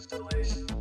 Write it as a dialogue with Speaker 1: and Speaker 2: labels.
Speaker 1: installation.